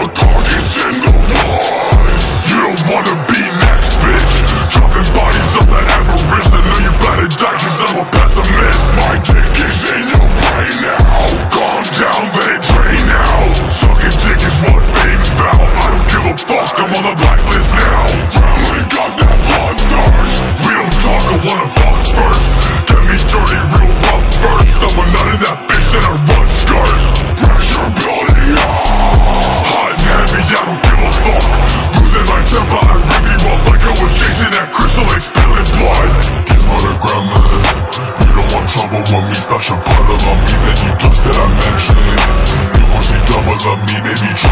the cock is in the line You don't wanna business.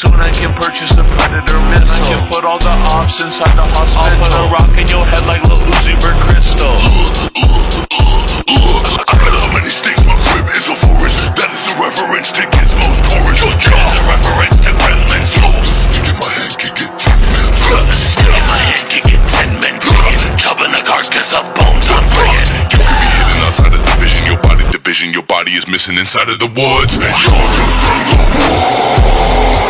Soon I can purchase a Predator missile. I can put all the ops inside the hospital. I'll put a rock in your head like Lil Uzi Vert Crystal. I got so many sticks, my crib is a forest. That is a reference to Gizmo's chorus Your job is a reference to Gremlins. Oh, This stick in my hand, can get 10 minutes uh, stick in my hand, can get 10 minutes uh, Chopping the carcass up bones, I'm bringing You could be hidden outside of division. Your body division, your body is missing inside of the woods. You're from the woods